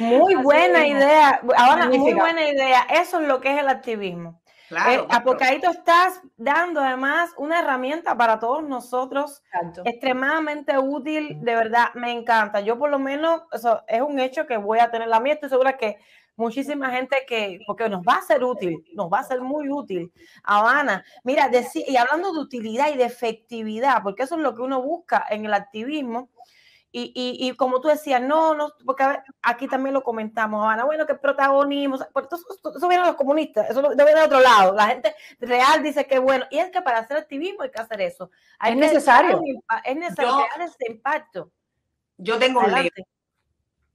Muy buena idea. Ahora, muy buena idea. Eso es lo que es el activismo. Eh, porque ahí tú estás dando además una herramienta para todos nosotros extremadamente útil, de verdad, me encanta. Yo por lo menos, eso es un hecho que voy a tener la mía, estoy segura que muchísima gente que, porque nos va a ser útil, nos va a ser muy útil. Habana, mira, y hablando de utilidad y de efectividad, porque eso es lo que uno busca en el activismo, y, y, y, como tú decías, no, no, porque aquí también lo comentamos, Ana, bueno, que protagonismo, eso, eso, viene de los comunistas, eso viene de otro lado. La gente real dice que bueno, y es que para hacer activismo hay que hacer eso. es necesario. Es necesario crear ese impacto. Yo tengo un lema.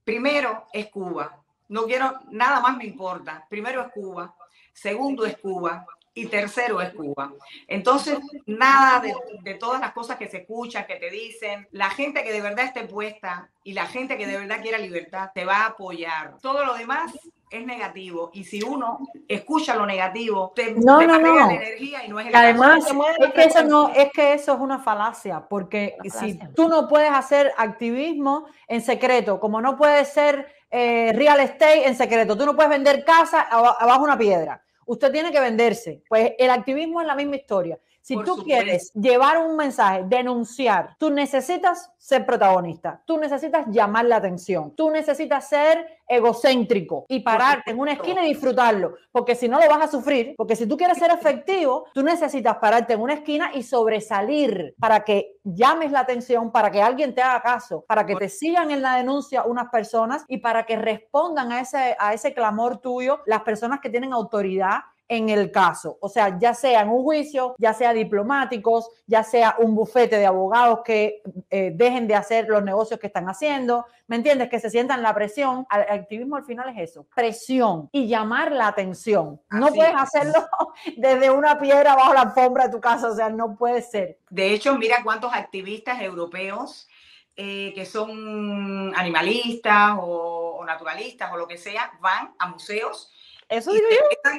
Primero es Cuba. No quiero, nada más me importa. Primero es Cuba. Segundo es Cuba y tercero es Cuba. Entonces, nada de, todas las cosas que se escuchan, que te dicen, la gente que de verdad esté puesta y la gente que de verdad quiera libertad te va a apoyar. Todo lo demás es negativo y si uno escucha lo negativo te, no, no, no. la energía y no es el además es que eso no es que eso es una falacia porque si tú no puedes hacer activismo en secreto como no puedes ser eh, real estate en secreto tú no puedes vender casa abajo una piedra usted tiene que venderse. Pues el activismo es la misma historia. Si tú quieres llevar un mensaje, denunciar, tú necesitas ser protagonista, tú necesitas llamar la atención, tú necesitas ser egocéntrico y pararte en una esquina y disfrutarlo, porque si no lo vas a sufrir, porque si tú quieres ser efectivo, tú necesitas pararte en una esquina y sobresalir para que llames la atención, para que alguien te haga caso, para que te sigan en la denuncia unas personas y para que respondan a ese, a ese clamor tuyo las personas que tienen autoridad en el caso, o sea, ya sea en un juicio, ya sea diplomáticos, ya sea un bufete de abogados que eh, dejen de hacer los negocios que están haciendo, ¿me entiendes? Que se sientan la presión. El activismo al final es eso, presión y llamar la atención. no puedes hacerlo desde una piedra bajo la alfombra de tu casa, o sea, no puede ser. De hecho, mira cuántos activistas europeos eh, que son animalistas o naturalistas o lo que sea, van a museos eso digo yo.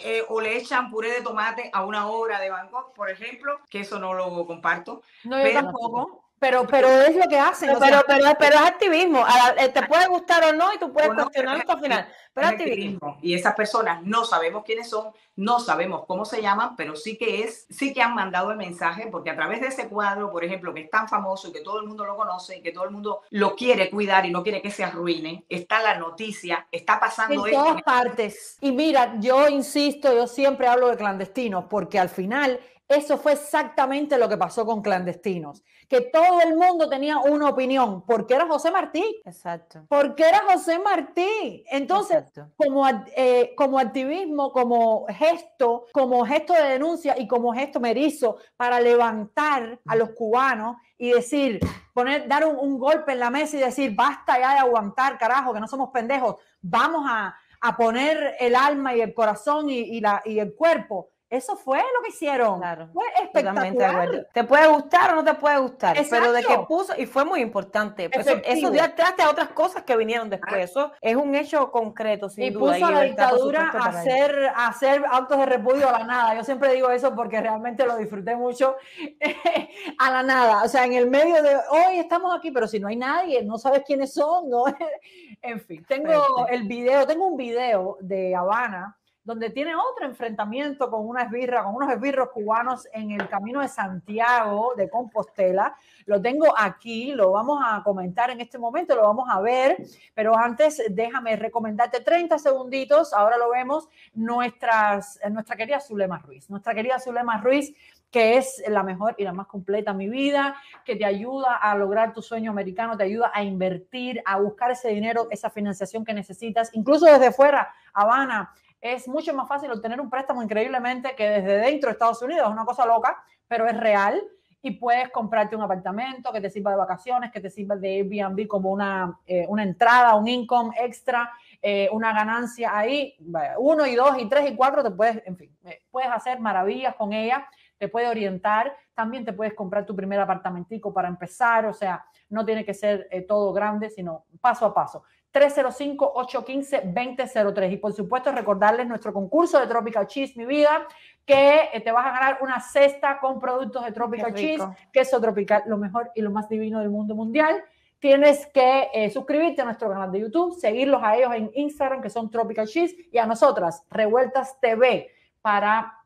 Eh, o le echan puré de tomate a una obra de Bangkok, por ejemplo, que eso no lo comparto. No, yo tampoco. Pero, pero es lo que hacen. Pero, pero, pero, es activismo. Eh, te puede gustar o no y tú puedes cuestionarlo hasta el final. Pero es activismo. Y esas personas no sabemos quiénes son, no sabemos cómo se llaman, pero sí que es, sí que han mandado el mensaje, porque a través de ese cuadro, por ejemplo, que es tan famoso y que todo el mundo lo conoce y que todo el mundo lo quiere cuidar y no quiere que se arruine, está la noticia, está pasando en todas partes. Y mira, yo insisto, yo siempre hablo de clandestinos, porque al final eso fue exactamente lo que pasó con clandestinos, que todo el mundo tenía una opinión, porque era José Martí. Exacto. Porque era José Martí. Entonces, como, eh, como activismo, como gesto, como gesto de denuncia y como gesto merizo para levantar a los cubanos y decir, poner, dar un, golpe en la mesa y decir, basta ya de aguantar, carajo, que no somos pendejos, vamos a, poner el alma y el corazón y, la, y el cuerpo eso fue lo que hicieron. Claro, fue espectacular. Te puede gustar o no te puede gustar, pero de que puso, y fue muy importante. Pues eso, eso dio traste a otras cosas que vinieron después. Eso es un hecho concreto, sin y puso a la dictadura a hacer, a hacer actos de repudio a la nada. Yo siempre digo eso porque realmente lo disfruté mucho a la nada. O sea, en el medio de hoy estamos aquí, pero si no hay nadie, no sabes quiénes son, ¿no? en fin, tengo el video, tengo un video de Habana donde tiene otro enfrentamiento con una esbirra, con unos esbirros cubanos en el camino de Santiago de Compostela. Lo tengo aquí, lo vamos a comentar en este momento, lo vamos a ver, pero antes déjame recomendarte 30 segunditos, ahora lo vemos, nuestras, nuestra querida Zulema Ruiz. Nuestra querida Zulema Ruiz que es la mejor y la más completa mi vida, que te ayuda a lograr tu sueño americano, te ayuda a invertir, a buscar ese dinero, esa financiación que necesitas, incluso desde fuera, Habana, es mucho más fácil obtener un préstamo increíblemente que desde dentro de Estados Unidos. Es una cosa loca, pero es real. Y puedes comprarte un apartamento que te sirva de vacaciones, que te sirva de Airbnb como una, eh, una entrada, un income extra, eh, una ganancia ahí. Uno y dos y tres y cuatro, te puedes, en fin, eh, puedes hacer maravillas con ella, te puede orientar. También te puedes comprar tu primer apartamentico para empezar. O sea, no tiene que ser todo grande, sino paso a paso. 305-815-2003. Y por supuesto, recordarles nuestro concurso de Tropical Cheese, mi vida, que eh, te vas a ganar una cesta con productos de Tropical Cheese, queso tropical, lo mejor y lo más divino del mundo mundial. tienes que eh, suscribirte a nuestro canal de YouTube, seguirlos a ellos en Instagram, que son Tropical Cheese, y a nosotras, Revueltas TV, para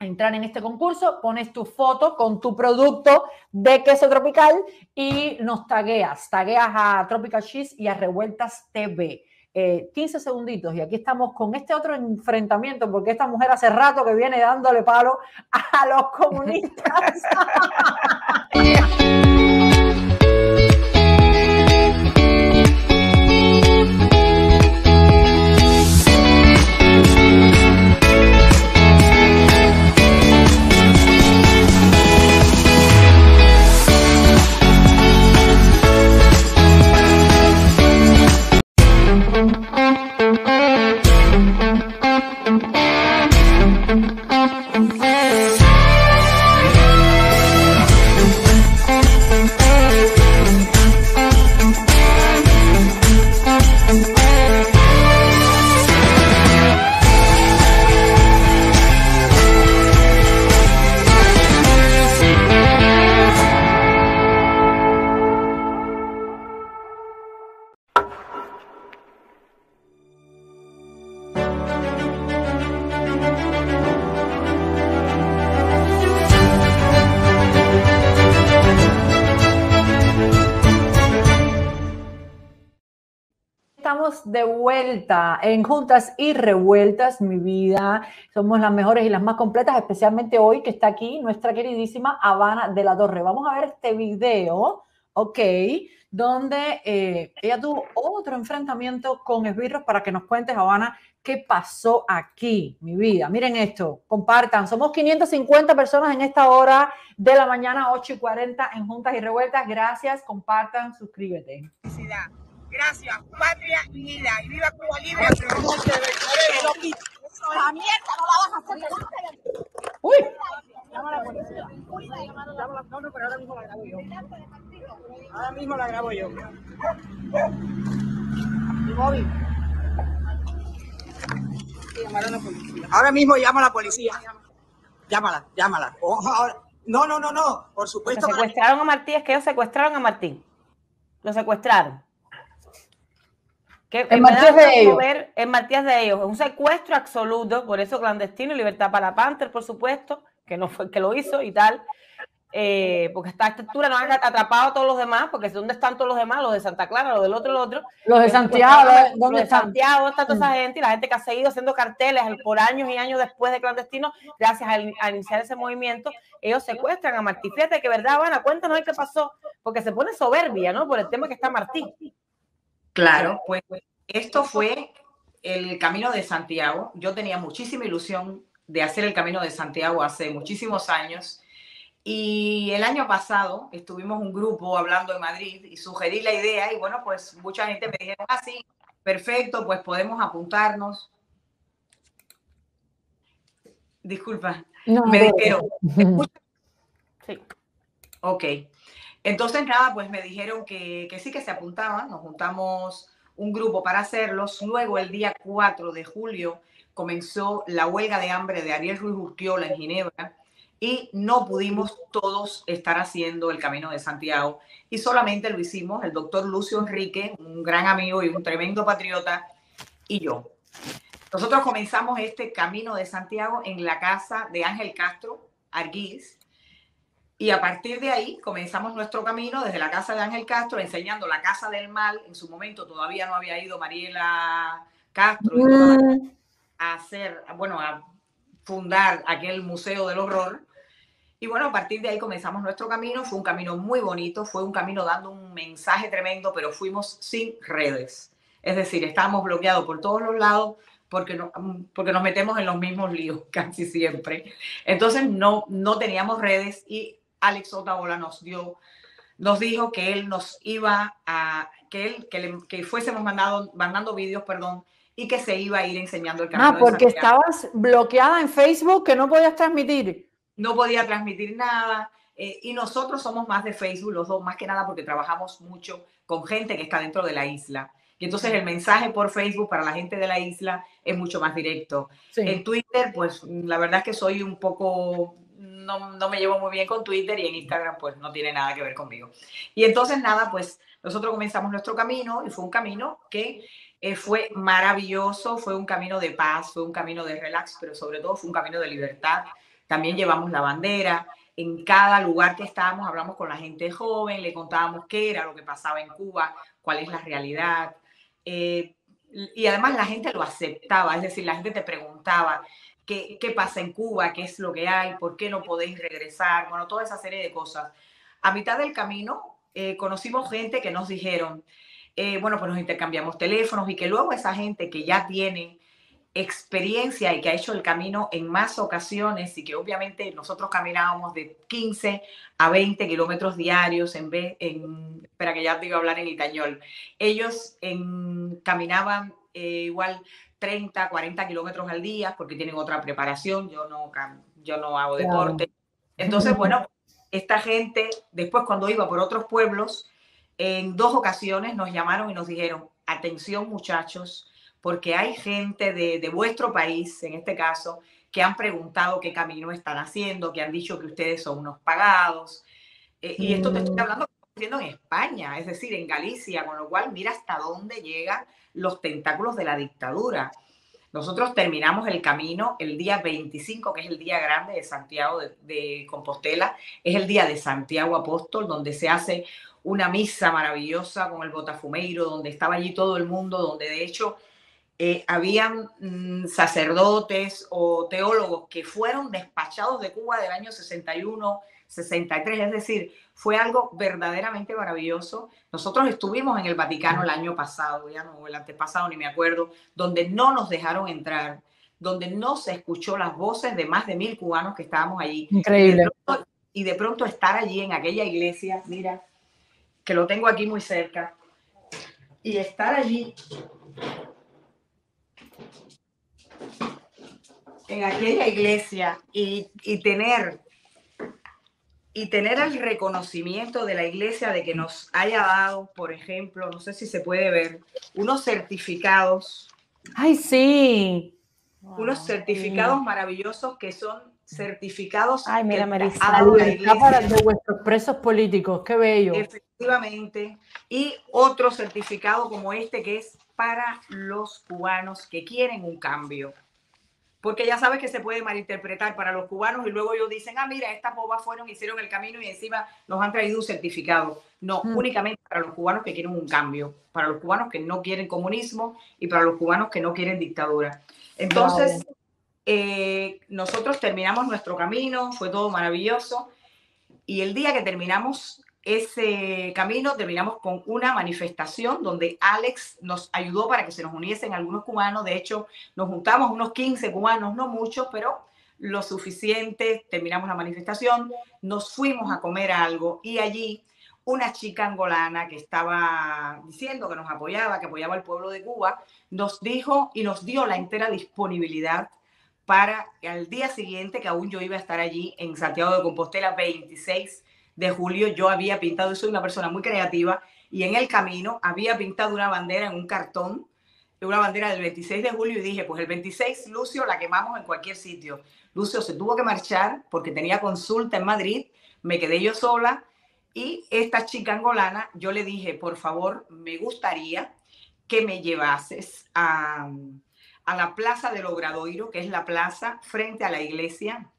entrar en este concurso, pones tu foto con tu producto de queso tropical y nos tagueas, tagueas a Tropical Cheese y a Revueltas TV. 15 eh, segunditos y aquí estamos con este otro enfrentamiento porque esta mujer hace rato que viene dándole palo a los comunistas. de vuelta en Juntas y Revueltas, mi vida. Somos las mejores y las más completas, especialmente hoy que está aquí nuestra queridísima Habana de la Torre. Vamos a ver este video, ok, donde eh, ella tuvo otro enfrentamiento con esbirros para que nos cuentes, Habana, qué pasó aquí, mi vida. Miren esto, compartan. Somos 550 personas en esta hora de la mañana, 8 y 40 en Juntas y Revueltas. Gracias, compartan, suscríbete. Gracias, patria y vida. Y viva Cuba Libre. La mierda no la vas a hacer. Uy. Llama a la policía. No, no, pero ahora mismo la grabo yo. Ahora mismo la grabo yo. Mi móvil. Ahora mismo llama a la policía. Llámala, llámala. No, no, no, no. Por supuesto. secuestraron a Martín, es que ellos secuestraron a Martín. Lo secuestraron. Que, en Matías de ellos. en Matías de ellos. Un secuestro absoluto, por eso clandestino, libertad para Panther, por supuesto, que no fue que lo hizo y tal. Eh, porque esta estructura no han atrapado a todos los demás, porque ¿dónde están todos los demás? Los de Santa Clara, los del otro, el otro. Los de Santiago, ¿dónde de Santiago, está toda esa mm. gente y la gente que ha seguido haciendo carteles por años y años después de clandestino, gracias a, iniciar ese movimiento, ellos secuestran a Martí. Fíjate que verdad, Ana, cuéntanos qué pasó, porque se pone soberbia, ¿no? Por el tema que está Martí. Claro, pues esto fue el Camino de Santiago. Yo tenía muchísima ilusión de hacer el Camino de Santiago hace muchísimos años. Y el año pasado estuvimos un grupo hablando en Madrid y sugerí la idea y bueno, pues mucha gente me dijeron, ah, sí, perfecto, pues podemos apuntarnos. Disculpa, me dijeron. Sí. Ok. Entonces, nada, pues me dijeron que, sí que se apuntaban, nos juntamos un grupo para hacerlos. Luego, el día 4 de julio, comenzó la huelga de hambre de Ariel Ruiz Urquiola en Ginebra y no pudimos todos estar haciendo el Camino de Santiago y solamente lo hicimos el doctor Lucio Enrique, un gran amigo y un tremendo patriota, y yo. Nosotros comenzamos este Camino de Santiago en la casa de Ángel Castro, Arguís, y a partir de ahí comenzamos nuestro camino desde la casa de Ángel Castro, enseñando la casa del mal. En su momento todavía no había ido Mariela Castro mm. a hacer, bueno, a fundar aquel museo del horror. Y bueno, a partir de ahí comenzamos nuestro camino. Fue un camino muy bonito, fue un camino dando un mensaje tremendo, pero fuimos sin redes. Es decir, estábamos bloqueados por todos los lados porque, no, porque nos metemos en los mismos líos casi siempre. Entonces no, no teníamos redes y Alex Otaola nos dio, nos dijo que él nos iba a, que él, que, le, que fuésemos mandado, mandando vídeos, perdón, y que se iba a ir enseñando el camino. Ah, porque estabas bloqueada en Facebook que no podías transmitir. No podía transmitir nada. Eh, y nosotros somos más de Facebook, los dos, más que nada porque trabajamos mucho con gente que está dentro de la isla. Y entonces el mensaje por Facebook para la gente de la isla es mucho más directo. En Twitter, pues la verdad es que soy un poco no, me llevo muy bien con Twitter y en Instagram pues no tiene nada que ver conmigo. Y entonces nada, pues nosotros comenzamos nuestro camino y fue un camino que eh, fue maravilloso, fue un camino de paz, fue un camino de relax, pero sobre todo fue un camino de libertad. También llevamos la bandera. En cada lugar que estábamos hablamos con la gente joven, le contábamos qué era lo que pasaba en Cuba, cuál es la realidad. Eh, y además la gente lo aceptaba, es decir, la gente te preguntaba, ¿qué, ¿qué, pasa en Cuba? ¿Qué es lo que hay? ¿Por qué no podéis regresar? Bueno, toda esa serie de cosas. A mitad del camino eh, conocimos gente que nos dijeron, eh, bueno, pues nos intercambiamos teléfonos y que luego esa gente que ya tiene experiencia y que ha hecho el camino en más ocasiones y que obviamente nosotros caminábamos de 15 a 20 kilómetros diarios en vez, en, espera que ya te a hablar en itañol, ellos en, caminaban eh, igual 30, 40 kilómetros al día porque tienen otra preparación, yo no, yo no hago deporte. Entonces, bueno, esta gente, después cuando iba por otros pueblos, en dos ocasiones nos llamaron y nos dijeron, atención muchachos, porque hay gente de, vuestro país, en este caso, que han preguntado qué camino están haciendo, que han dicho que ustedes son unos pagados. Eh, y esto te estoy mm. hablando en España, es decir, en Galicia, con lo cual mira hasta dónde llegan los tentáculos de la dictadura. Nosotros terminamos el camino el día 25, que es el día grande de Santiago de, Compostela, es el día de Santiago Apóstol, donde se hace una misa maravillosa con el botafumeiro, donde estaba allí todo el mundo, donde de hecho eh, habían mm, sacerdotes o teólogos que fueron despachados de Cuba del año 61, 63, es decir, fue algo verdaderamente maravilloso. Nosotros estuvimos en el Vaticano el año pasado, ya no, el antepasado ni me acuerdo, donde no nos dejaron entrar, donde no se escuchó las voces de más de mil cubanos que estábamos allí. Increíble. y de pronto estar allí en aquella iglesia, mira, que lo tengo aquí muy cerca, y estar allí en aquella iglesia y, tener y tener el reconocimiento de la iglesia de que nos haya dado, por ejemplo, no sé si se puede ver, unos certificados. Ay, sí. Unos certificados maravillosos que son certificados. Ay, mira, Marisa, para de vuestros presos políticos, qué bello. Efectivamente. Y otro certificado como este que es para los cubanos que quieren un cambio. Porque ya sabes que se puede malinterpretar para los cubanos y luego ellos dicen, ah, mira, estas bobas fueron, hicieron el camino y encima nos han traído un certificado. No, mm. únicamente para los cubanos que quieren un cambio, para los cubanos que no quieren comunismo y para los cubanos que no quieren dictadura. Entonces, eh, nosotros terminamos nuestro camino, fue todo maravilloso. Y el día que terminamos ese camino, terminamos con una manifestación donde Alex nos ayudó para que se nos uniesen algunos cubanos. De hecho, nos juntamos unos 15 cubanos, no muchos, pero lo suficiente. Terminamos la manifestación, nos fuimos a comer algo y allí una chica angolana que estaba diciendo que nos apoyaba, que apoyaba al pueblo de Cuba, nos dijo y nos dio la entera disponibilidad para al día siguiente, que aún yo iba a estar allí en Santiago de Compostela, 26 de julio, yo había pintado, soy una persona muy creativa, y en el camino había pintado una bandera en un cartón, una bandera del 26 de julio, y dije, pues el 26, Lucio, la quemamos en cualquier sitio. Lucio se tuvo que marchar porque tenía consulta en Madrid, me quedé yo sola, y esta chica angolana, yo le dije, por favor, me gustaría que me llevases a a la Plaza del Obradoiro, que es la plaza frente a la iglesia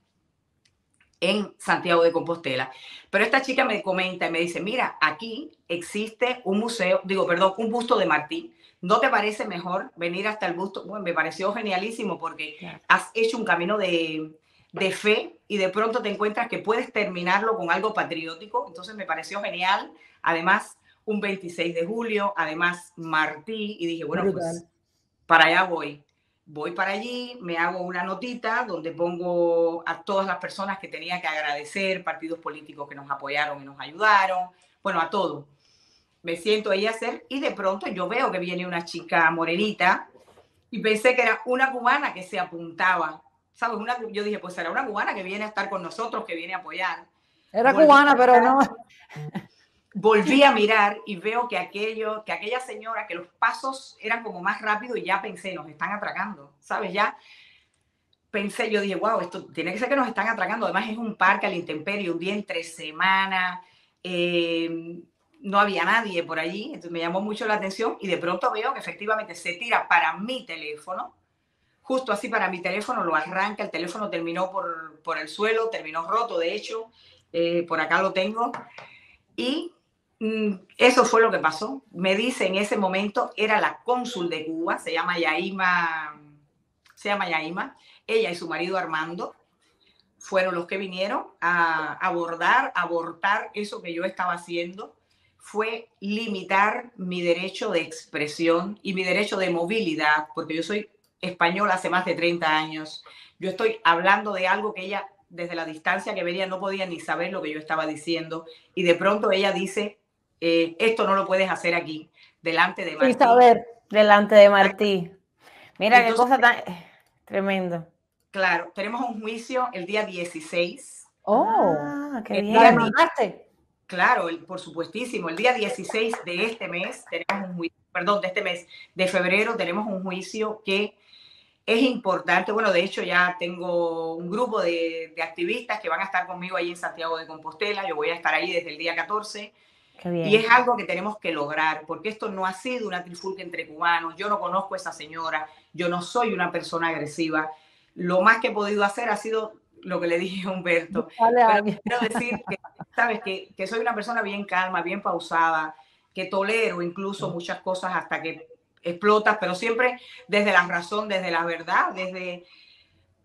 en Santiago de Compostela. Pero esta chica me comenta y me dice, mira, aquí existe un museo, digo, perdón, un busto de Martí. ¿No te parece mejor venir hasta el busto? Bueno, me pareció genialísimo porque has hecho un camino de, de fe y de pronto te encuentras que puedes terminarlo con algo patriótico. Entonces me pareció genial. Además, un 26 de julio, además Martí, y dije, bueno, pues para allá voy voy para allí, me hago una notita donde pongo a todas las personas que tenía que agradecer, partidos políticos que nos apoyaron y nos ayudaron, bueno, a todo. Me siento ahí a hacer y de pronto yo veo que viene una chica morenita y pensé que era una cubana que se apuntaba. ¿Sabes? Una, yo dije, pues era una cubana que viene a estar con nosotros, que viene a apoyar. Era cubana, pero no volví a mirar y veo que aquello, que aquella señora, que los pasos eran como más rápidos y ya pensé, nos están atracando, ¿sabes? Ya pensé, yo dije, wow, esto tiene que ser que nos están atracando. Además es un parque al intemperio, un día entre semana. Eh, no había nadie por allí, entonces me llamó mucho la atención y de pronto veo que efectivamente se tira para mi teléfono, justo así para mi teléfono, lo arranca, el teléfono terminó por, por el suelo, terminó roto, de hecho, eh, por acá lo tengo, y eso fue lo que pasó. Me dice en ese momento, era la cónsul de Cuba, se llama Yaima, se llama Yaima, ella y su marido Armando, fueron los que vinieron a abordar, abortar eso que yo estaba haciendo fue limitar mi derecho de expresión y mi derecho de movilidad, porque yo soy española hace más de 30 años. Yo estoy hablando de algo que ella, desde la distancia que venía, no podía ni saber lo que yo estaba diciendo. Y de pronto ella dice, eh, esto no lo puedes hacer aquí, delante de Martí. saber, delante de Martí. Mira qué cosa tan tremendo. Claro, tenemos un juicio el día 16. Oh, ah, qué bien. Claro, por supuestísimo. El día 16 de este mes tenemos un juicio, perdón, de este mes de febrero tenemos un juicio que es importante. Bueno, de hecho ya tengo un grupo de, activistas que van a estar conmigo ahí en Santiago de Compostela. Yo voy a estar ahí desde el día 14. Y es algo que tenemos que lograr, porque esto no ha sido una trifulca entre cubanos. Yo no conozco a esa señora, yo no soy una persona agresiva. Lo más que he podido hacer ha sido lo que le dije a Humberto. quiero decir que, sabes, que, que, soy una persona bien calma, bien pausada, que tolero incluso muchas cosas hasta que explotas, pero siempre desde la razón, desde la verdad, desde,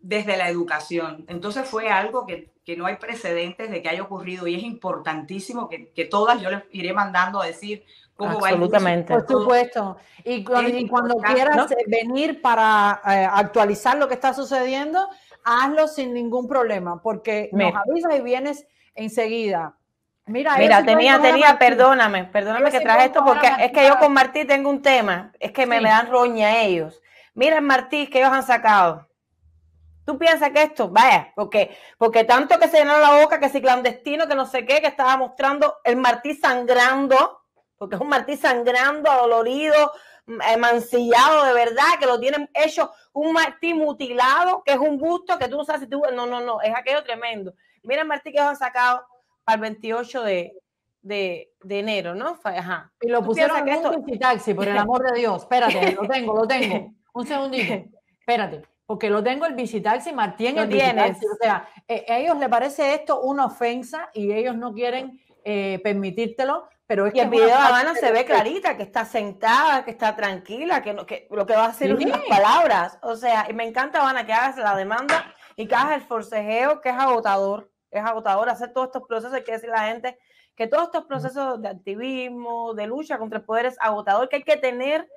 desde la educación. Entonces fue algo que, que no hay precedentes de que haya ocurrido y es importantísimo que, que todas yo les iré mandando a decir cómo va Absolutamente. Por supuesto. Y, cuando, quieras venir para eh, actualizar lo que está sucediendo, hazlo sin ningún problema, porque nos avisas y vienes enseguida. Mira, Mira tenía, tenía, perdóname, perdóname que traje esto porque es que yo con Martí tengo un tema, es que me, le dan roña ellos. Mira Martí que ellos han sacado. ¿Tú piensas que esto? Vaya, porque, porque tanto que se llenó la boca, que si clandestino, que no sé qué, que estaba mostrando el Martí sangrando, porque es un Martí sangrando, adolorido, mancillado de verdad, que lo tienen hecho un Martí mutilado, que es un gusto que tú no sabes si tú. No, no, no, es aquello tremendo. Mira el Martí que han sacado para el 28 de, de, de enero, ¿no? Ajá. Y lo pusieron en un taxi, por el amor de Dios. Espérate, lo tengo, lo tengo. Un segundito. Espérate. Porque lo tengo el visitaxi, Martí en el visitaxi. O sea, eh, a ellos les parece esto una ofensa y ellos no quieren eh, permitírtelo pero y el video de Habana se ve clarita, que está sentada, que está tranquila, que, que lo que va a hacer es unas palabras. O sea, y me encanta, Habana, que hagas la demanda y que hagas el forcejeo, que es agotador. Es agotador hacer todos estos procesos. Hay que decir a la gente que todos estos procesos de activismo, de lucha contra el poder es agotador, que hay que tener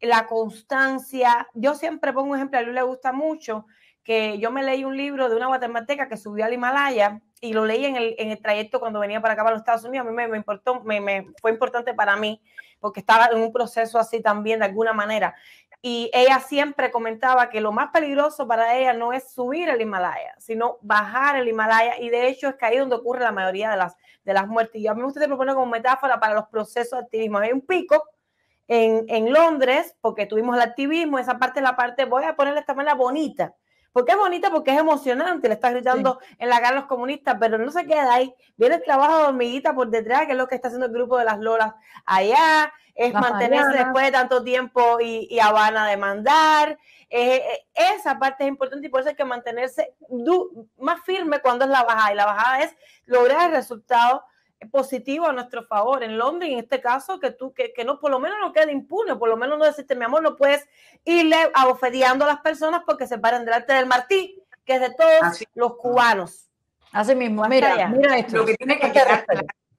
la constancia. Yo siempre pongo un ejemplo, a Luis le gusta mucho, que yo me leí un libro de una guatemalteca que subió al Himalaya y lo leí en el, en el trayecto cuando venía para acá, para los Estados Unidos. A mí me, importó, me, me, fue importante para mí porque estaba en un proceso así también de alguna manera. Y ella siempre comentaba que lo más peligroso para ella no es subir el Himalaya, sino bajar el Himalaya. Y de hecho es que ahí donde ocurre la mayoría de las, de las muertes. Y a mí me gusta proponer como metáfora para los procesos de activismo. Hay un pico en, en Londres, porque tuvimos el activismo, esa parte es la parte, voy a ponerle esta manera bonita, porque es bonita, porque es emocionante, le estás gritando en la cara a los comunistas, pero no se queda ahí. Viene el trabajo de hormiguita por detrás, que es lo que está haciendo el grupo de las Lolas allá, es mantenerse después de tanto tiempo y, y Habana demandar. Eh, eh, esa parte es importante y por eso hay que mantenerse más firme cuando es la bajada. Y la bajada es lograr el resultado positivo a nuestro favor. En Londres, en este caso, que tú, que, que no, por lo menos no quede impune, por lo menos no decirte, mi amor, no puedes irle abofeteando a las personas porque se paran delante del Martí, que es de todos los cubanos. Así mismo, mira, mira esto. Lo que tiene que quedar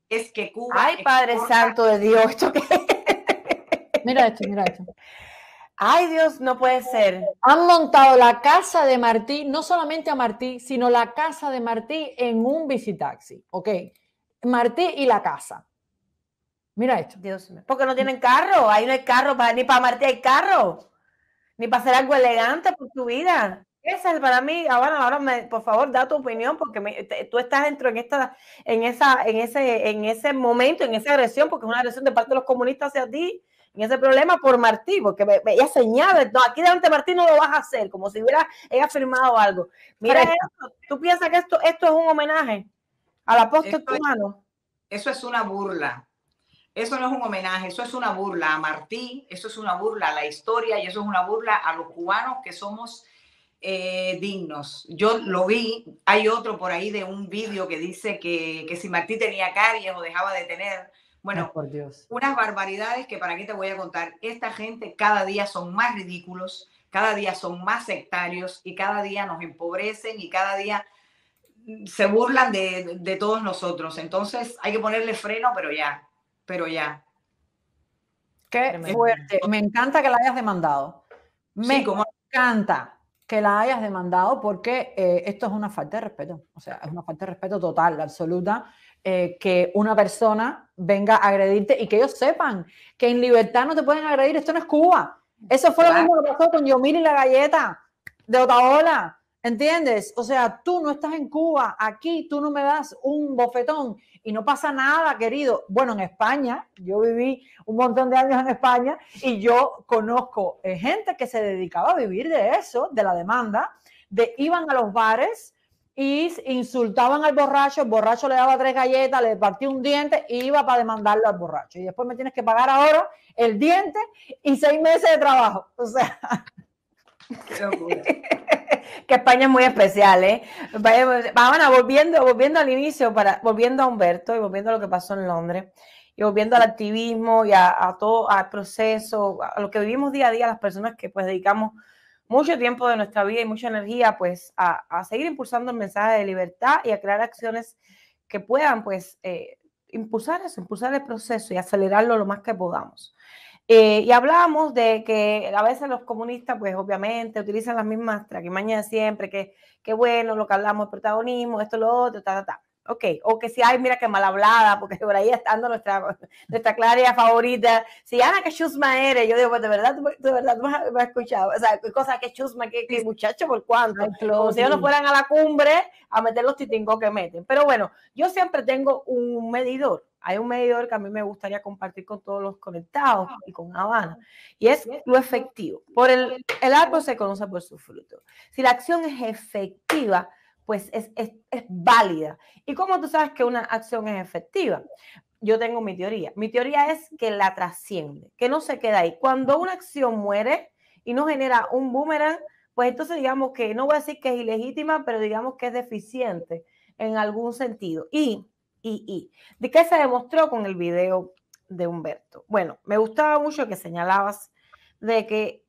es que Cuba. Ay, Padre Santo de Dios, esto que. Mira esto, mira esto. Ay, Dios, no puede ser. Han montado la casa de Martí, no solamente a Martí, sino la casa de Martí en un visitaxi. ¿Ok? Martí y la casa. Mira esto. Dios mío. Porque no tienen carro. Ahí no hay carro. ni para Martí hay carro. Ni para hacer algo elegante por tu vida. Esa es para mí. Ahora, ahora me, por favor, da tu opinión porque tú estás dentro en esta, en esa, en ese, en ese momento, en esa agresión, porque es una agresión de parte de los comunistas hacia ti. en ese problema por Martí, porque ella señala, no, aquí delante de Martí no lo vas a hacer, como si hubiera ella firmado algo. Mira esto, ¿tú piensas que esto, esto es un homenaje al apóstol cubano? Eso es una burla. Eso no es un homenaje, eso es una burla a Martí, eso es una burla a la historia y eso es una burla a los cubanos que somos eh, dignos. Yo lo vi, hay otro por ahí de un vídeo que dice que, que si Martí tenía caries o dejaba de tener. Bueno, por Dios. unas barbaridades que para qué te voy a contar. Esta gente cada día son más ridículos, cada día son más sectarios y cada día nos empobrecen y cada día se burlan de, de todos nosotros. Entonces hay que ponerle freno, pero ya, pero ya. Qué fuerte. Me encanta que la hayas demandado. Me encanta que la hayas demandado porque eh, esto es una falta de respeto, o sea, es una falta de respeto total, absoluta, eh, que una persona venga a agredirte y que ellos sepan que en libertad no te pueden agredir, esto no es Cuba. Eso fue lo mismo que pasó con Yomir y la galleta de Otaola. ¿Entiendes? O sea, tú no estás en Cuba, aquí tú no me das un bofetón y no pasa nada, querido. Bueno, en España, yo viví un montón de años en España y yo conozco eh, gente que se dedicaba a vivir de eso, de la demanda, de iban a los bares y insultaban al borracho, el borracho le daba tres galletas, le partía un diente y iba para demandarlo al borracho. Y después me tienes que pagar ahora el diente y seis meses de trabajo. O sea... que España es muy especial, ¿eh? Vamos, volviendo, volviendo al inicio, para, volviendo a Humberto y volviendo a lo que pasó en Londres, y volviendo al activismo y a, todo, al proceso, a lo que vivimos día a día, las personas que pues dedicamos mucho tiempo de nuestra vida y mucha energía pues a, seguir impulsando el mensaje de libertad y a crear acciones que puedan pues eh, impulsar eso, impulsar el proceso y acelerarlo lo más que podamos. Eh, y hablábamos de que a veces los comunistas, pues obviamente, utilizan las mismas traquimañas de siempre, que, que bueno, lo que hablamos de protagonismo, esto, lo otro, ta, ta, ta. Ok, o que si hay, mira que mal hablada, porque por ahí estando nuestra, nuestra Claria favorita. Si Ana, que chusma eres, yo digo, pues de verdad, de verdad, tú me has escuchado. O sea, cosas que chusma, que, que muchacho, por cuánto. Como si ellos no fueran a la cumbre a meter los titingos que meten. Pero bueno, yo siempre tengo un medidor hay un medidor que a mí me gustaría compartir con todos los conectados y con Habana, y es lo efectivo. Por el, el árbol se conoce por su fruto. Si la acción es efectiva, pues es, es, es válida. ¿Y cómo tú sabes que una acción es efectiva? Yo tengo mi teoría. Mi teoría es que la trasciende, que no se queda ahí. Cuando una acción muere y no genera un boomerang, pues entonces digamos que no voy a decir que es ilegítima, pero digamos que es deficiente en algún sentido. Y y, ¿De qué se demostró con el video de Humberto? Bueno, me gustaba mucho que señalabas de que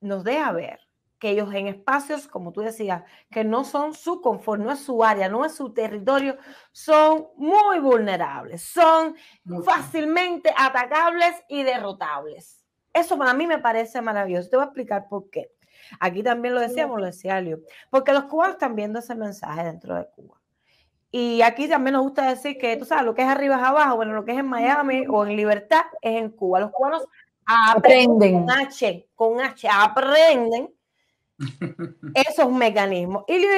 nos deja ver que ellos en espacios, como tú decías, que no son su confort, no es su área, no es su territorio, son muy vulnerables, son fácilmente atacables y derrotables. Eso para mí me parece maravilloso. Te voy a explicar por qué. Aquí también lo decíamos, lo decía Leo, porque los cubanos están viendo ese mensaje dentro de Cuba. Y aquí también nos gusta decir que, tú sabes, lo que es arriba es abajo, bueno, lo que es en Miami o en Libertad es en Cuba. Los cubanos aprenden con H, con H, aprenden esos mecanismos. Y yo,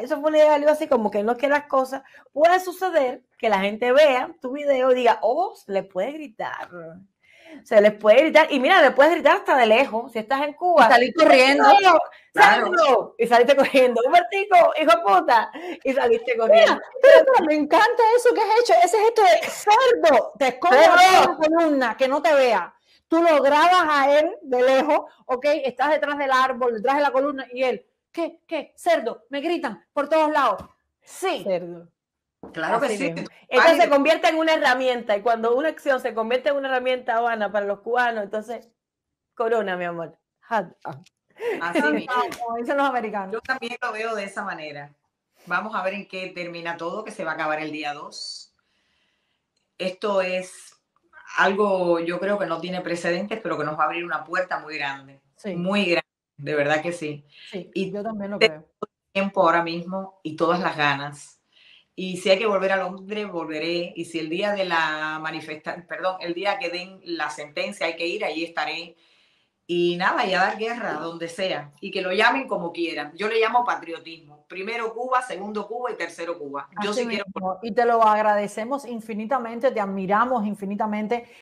eso fue una idea, así como que no es que las cosas, puede suceder que la gente vea tu video y diga, oh, le puede gritar se les puede gritar, y mira, le puedes gritar hasta de lejos, si estás en Cuba. Y salir corriendo. Claro. Y saliste corriendo. Un vertico, hijo de puta. Y saliste corriendo. me encanta eso que has hecho. Ese gesto de cerdo. Te escondes la columna, que no te vea. Tú lo grabas a él de lejos, ok, estás detrás del árbol, detrás de la columna, y él, ¿qué? ¿Qué? Cerdo. Me gritan por todos lados. Sí. Cerdo. Claro que sí. Entonces se convierte en una herramienta y cuando una acción se convierte en una herramienta Habana para los cubanos, entonces corona, mi amor. Así mismo. Como dicen los americanos. Yo también lo veo de esa manera. Vamos a ver en qué termina todo, que se va a acabar el día 2. Esto es algo, yo creo que no tiene precedentes, pero que nos va a abrir una puerta muy grande. Muy grande, de verdad que sí. sí y yo también lo veo. Tiempo ahora mismo y todas las ganas y si hay que volver a Londres, volveré. Y si el día de la manifestación, perdón, el día que den la sentencia hay que ir, allí estaré. Y nada, y a dar guerra donde sea. Y que lo llamen como quieran. Yo le llamo patriotismo. Primero Cuba, segundo Cuba y tercero Cuba. Yo sí quiero. Y te lo agradecemos infinitamente, te admiramos infinitamente